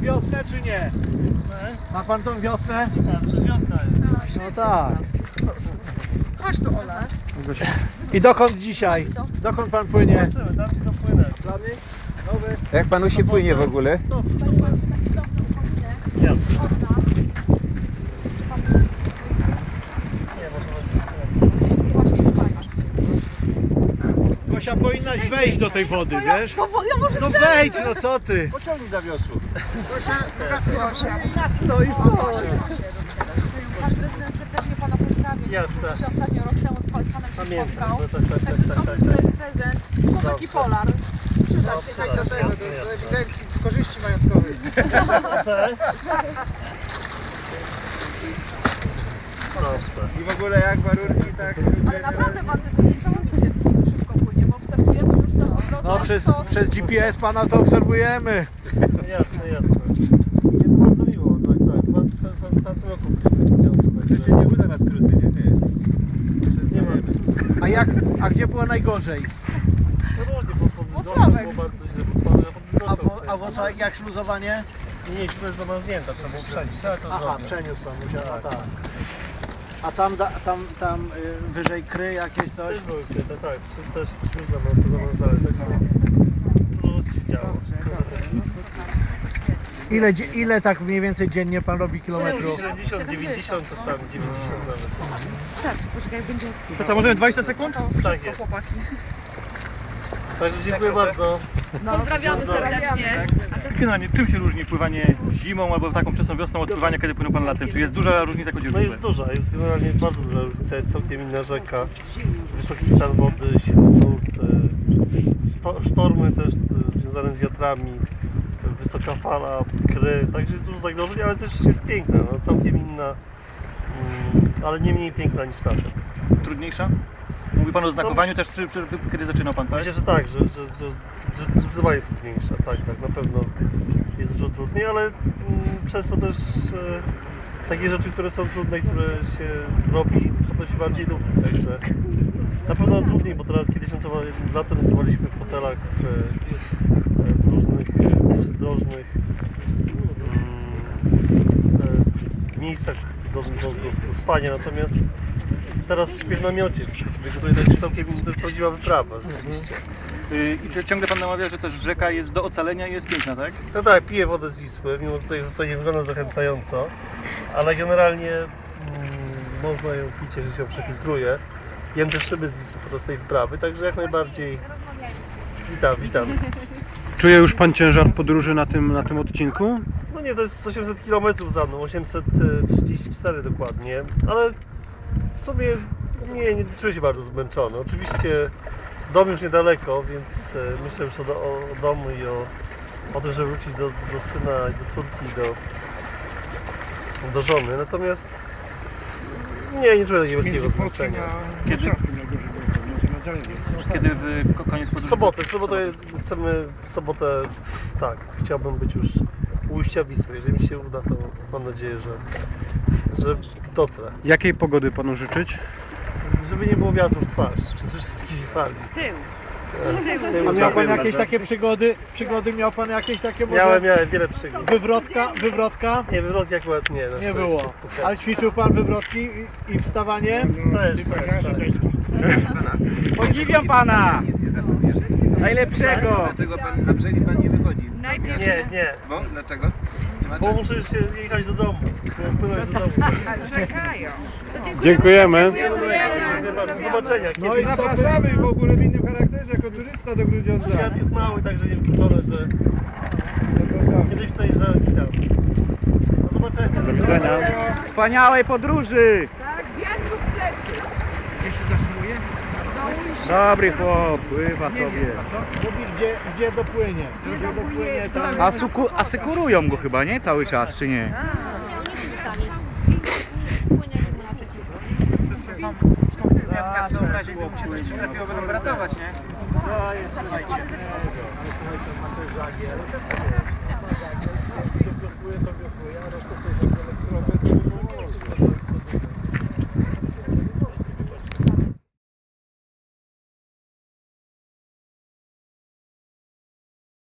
wiosnę czy nie? Ma pan tą wiosnę? Przez wiosna jest. No tak. Chodź tu, Ola. I dokąd dzisiaj? Dokąd pan płynie? Zobaczymy, tam ci dopłynę. Plany? Nowy? Jak panu się płynie w ogóle? Dobrze, super. Jasne. Nie, Gosia powinnaś wejść do tej wody, wiesz? Ja może No wejdź, no co ty? Pociągnij za wiosło. Gosia. No i co? Jasne. Się ostatnio rok temu z panem się Pamiętam, spotkał. tak, tak, tak, tak, tak, tak. prezent. Taki polar. Przyda się tak do tego. Jasne. Ewidencji korzyści majątkowej. Proszę. I w ogóle jak warunki, tak... Ale naprawdę pan niesamowicie szybko płynie, bo obserwujemy już to po prostu. No przez, przez GPS pana to obserwujemy. Jasne, jasne. Nie, to bardzo miło, tak, tak. Pan- pan- pan- W tamtym roku byliśmy się nie uda na skróty, nie? nie. nie ma A jak, a gdzie było najgorzej? No różnie, bo Włocławek. było bardzo źle, bo pod A, wo, a Włocławek jak śluzowanie? Nie, źle jest zamarznięta, trzeba było przenieść, ale to Aha, przeniósł pan musiał, a tak. A tam, da, tam, tam y, wyżej kry jakieś coś? Też były wtedy, tak, też śluzem to zamarzane, także dużo się działo. Ile, dzie- ile tak mniej więcej dziennie pan robi kilometrów? 70, 90 czasami, 90 nawet. Starczy, poczekaj, będzie To co, możemy 20 sekund? Tak jest. chłopaki. Także dziękuję bardzo. Pozdrawiamy serdecznie. Generalnie, czym się różni pływanie zimą albo taką wczesną wiosną od pływania, kiedy pływał Pan latem? Czy jest duża różnica, o No jest duża, jest generalnie bardzo duża różnica, jest całkiem inna rzeka, wysoki stan wody, silny nurt, e, szto- sztormy też związane z wiatrami, wysoka fala, kry, także jest dużo zagrożeń, ale też jest piękna, no, całkiem inna, mm, ale nie mniej piękna niż latem. Trudniejsza? Mówi Pan o znakowaniu też, czy, czy, kiedy zaczynał Pan, tak? Myślę, że tak, że, że, że, że zdecydowanie trudniejsza, tak, tak, na pewno jest dużo trudniej, ale mm, często też e, takie rzeczy, które są trudne, które się robi, to się bardziej lubi, także na pewno trudniej, bo teraz kiedyś nocowa- latem nocowaliśmy w hotelach w, e, w różnych e, przydrożnych mm, e, miejscach do, do, do, do spania, natomiast teraz śpię w namiocie, wszystko sobie gotuję, to jest całkiem to jest prawdziwa wyprawa rzeczywiście. Y, I czy ciągle Pan namawia, że też rzeka jest do ocalenia i jest piękna, tak? No tak, piję wodę z Wisły, mimo tutaj, że to nie wygląda zachęcająco, ale generalnie mm, można ją pić, jeżeli się ją przefiltruje. Jem też szyby z Wisły podczas tej wyprawy, także jak najbardziej witam, witam. Czuje już pan ciężar podróży na tym, na tym odcinku? No nie, to jest 800 km za mną, 834 dokładnie, ale w sumie nie, nie czuję się bardzo zmęczony. Oczywiście dom już niedaleko, więc e, myślę już o, do, o, domu i o, o tym, żeby wrócić do, do syna i do córki i do, do żony. Natomiast nie, nie czuję takiego wielkiego zmęczenia. Kiedy, kiedy w ko- koniec W podróży? sobotę, w sobotę chcemy, w sobotę, tak, chciałbym być już ujścia Wisły. Jeżeli mi się uda, to mam nadzieję, że, że dotrę. Jakiej pogody panu życzyć? Żeby nie było wiatru w twarz, przede wszystkim fali. Tył. E, Z tyłu A miał pan jakieś takie przygody? Przygody miał pan jakieś takie może? Miałem, miałem wiele przygód. Wywrotka? Wywrotka? Nie, wywrotki akurat nie. na Nie szczęście. było. Ale ćwiczył pan wywrotki i, i wstawanie? Też, też, też. Podziwiam pana! Najlepszego! Dlaczego pan na brzegi pan nie wychodzi? Najpierw Nie, nie. Bo? Dlaczego? Nie ma Bo muszę już się jechać do domu. Płynąć do domu. czekają. Dziękujemy. Do zobaczenia. No i zapraszamy w ogóle w innym charakterze jako turysta do Grudziądza. świat jest mały, także nie wykluczone, że kiedyś tutaj zawitam. Do zobaczenia. Do widzenia. Wspaniałej podróży! Tak, wiatru w plecy. Dobry chłop, pływa sobie. Mówi gdzie, gdzie dopłynie. Gdzie dopłynie tam. A, suku, a sykurują go chyba, nie? Cały czas, czy nie? A, są nie? No i słuchajcie.